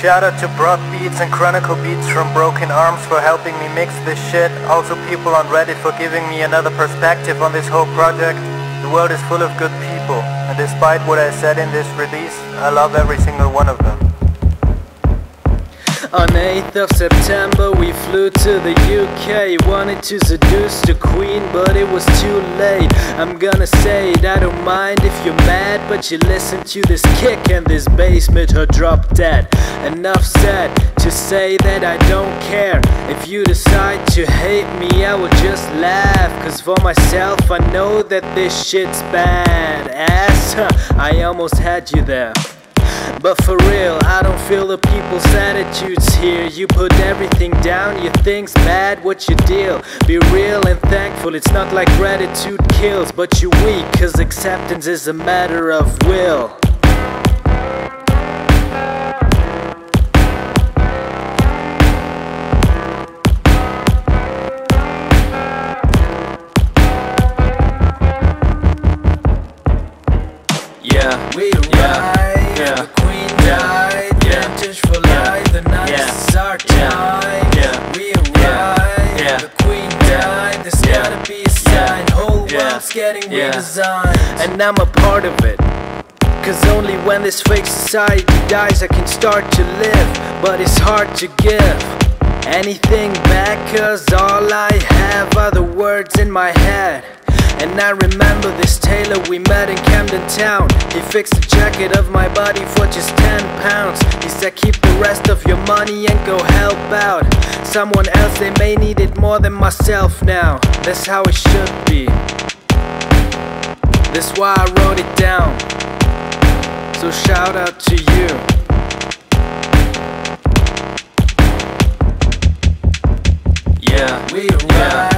Shout out to Broad Beats and Chronicle Beats from Broken Arms for helping me mix this shit. Also people on Reddit for giving me another perspective on this whole project. The world is full of good people, and despite what I said in this release, I love every single one of them. On 8th of September we flew to the UK Wanted to seduce the queen but it was too late. I'm gonna say it, I don't mind if you're mad But you listen to this kick and this bass made her drop dead. Enough said to say that I don't care. If you decide to hate me I will just laugh Cause for myself I know that this shit's bad ass I almost had you there but for real, I don't feel the people's attitudes here You put everything down, you think's bad, what's your deal? Be real and thankful, it's not like gratitude kills But you're weak, cause acceptance is a matter of will world's getting Yeah. redesigned. and I'm a part of it. Cause only when this fake society dies, I can start to live. But it's hard to give anything back, cause all I have are the words in my head. And I remember this tailor we met in Camden Town. He fixed the jacket of my body for just 10 pounds. He said, Keep the rest of your money and go help out. Someone else, they may need it more than myself now. That's how it should be. That's why I wrote it down. So shout out to you. Yeah, We arrived, Yeah.